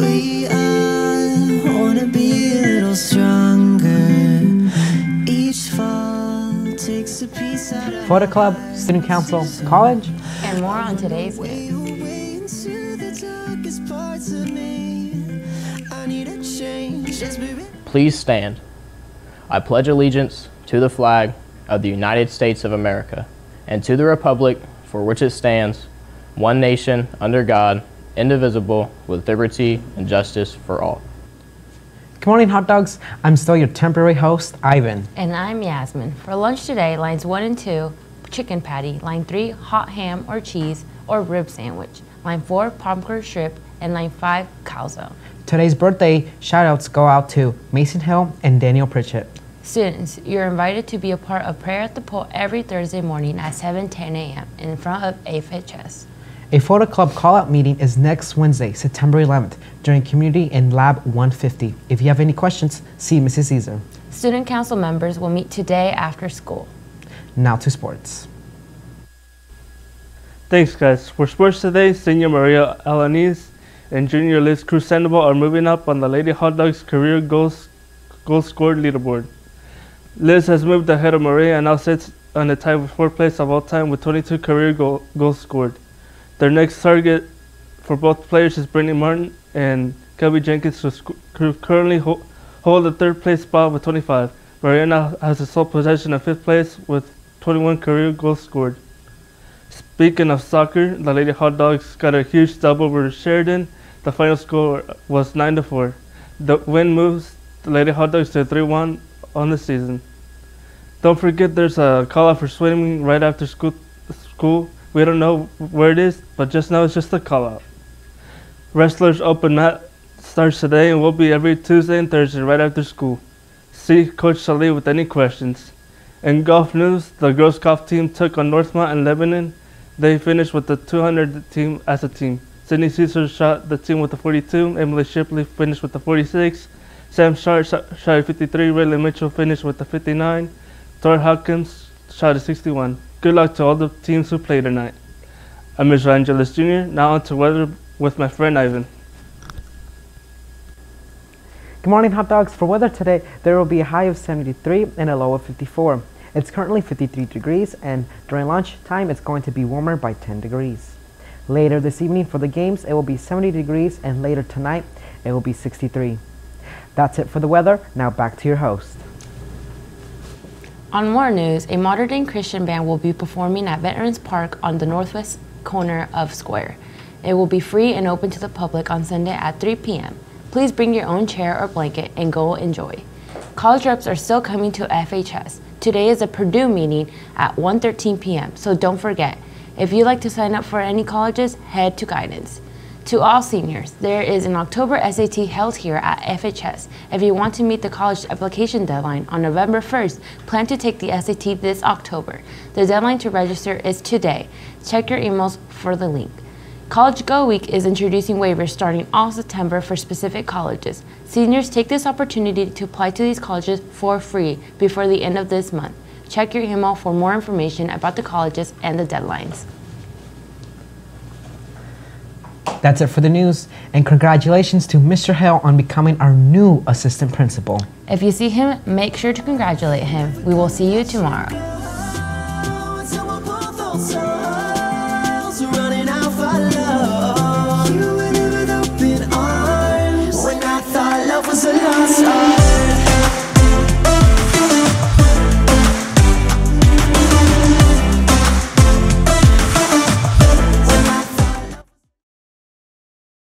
We all wanna be a little stronger. Each fall takes a piece out of Photo Club, Student Council, College. And more on today's news. way away into the darkest parts of me. I need a change. Just be Please stand. I pledge allegiance to the flag of the United States of America and to the republic for which it stands, one nation, under God, indivisible, with liberty and justice for all. Good morning, hot dogs. I'm still your temporary host, Ivan. And I'm Yasmin. For lunch today, lines 1 and 2, chicken patty. Line 3, hot ham or cheese or rib sandwich. Line 4, popcorn shrimp. And line 5, calzone. Today's birthday shout outs go out to Mason Hill and Daniel Pritchett. Students, you're invited to be a part of prayer at the pole every Thursday morning at 7 10 a.m. in front of AFHS. A photo club call out meeting is next Wednesday, September 11th, during community in Lab 150. If you have any questions, see Mrs. Caesar. Student council members will meet today after school. Now to sports. Thanks, guys. For sports today, Senior Maria Alanis and Junior Liz Cruz Sandoval are moving up on the Lady Hot Dogs career goals, goals scored leaderboard. Liz has moved ahead of Maria and now sits on the tie for fourth place of all time with 22 career goal, goals scored. Their next target for both players is Brittany Martin and Kelby Jenkins, who currently ho- hold the third place spot with 25. Mariana has the sole possession of fifth place with 21 career goals scored. Speaking of soccer, the Lady Hot Dogs got a huge double over Sheridan. The final score was 9 to 4. The win moves the Lady Hot Dogs to 3 1 on the season. Don't forget there's a call out for swimming right after school. school. We don't know where it is, but just know it's just a call out. Wrestlers Open Mat starts today and will be every Tuesday and Thursday right after school. See Coach Salih with any questions. In golf news, the girls golf team took on Northmont and Lebanon. They finished with the 200 team as a team. Sydney Caesar shot the team with the 42. Emily Shipley finished with the 46. Sam Sharp shot, a 53. Raylan Mitchell finished with the 59. Thor Hawkins shot a 61. Good luck to all the teams who play tonight. I'm Mr. Angeles Jr. Now on to weather with my friend Ivan. Good morning, hot dogs. For weather today, there will be a high of 73 and a low of 54. It's currently 53 degrees, and during lunch time, it's going to be warmer by 10 degrees. Later this evening for the games, it will be 70 degrees, and later tonight, it will be 63. That's it for the weather. Now back to your host. On more news, a modern day Christian band will be performing at Veterans Park on the northwest corner of Square. It will be free and open to the public on Sunday at 3 p.m. Please bring your own chair or blanket and go enjoy. College reps are still coming to FHS. Today is a Purdue meeting at 1:13 p.m., so don't forget. If you'd like to sign up for any colleges, head to guidance. To all seniors, there is an October SAT held here at FHS. If you want to meet the college application deadline on November 1st, plan to take the SAT this October. The deadline to register is today. Check your emails for the link. College Go Week is introducing waivers starting all September for specific colleges. Seniors take this opportunity to apply to these colleges for free before the end of this month. Check your email for more information about the colleges and the deadlines. That's it for the news, and congratulations to Mr. Hale on becoming our new assistant principal. If you see him, make sure to congratulate him. We will see you tomorrow.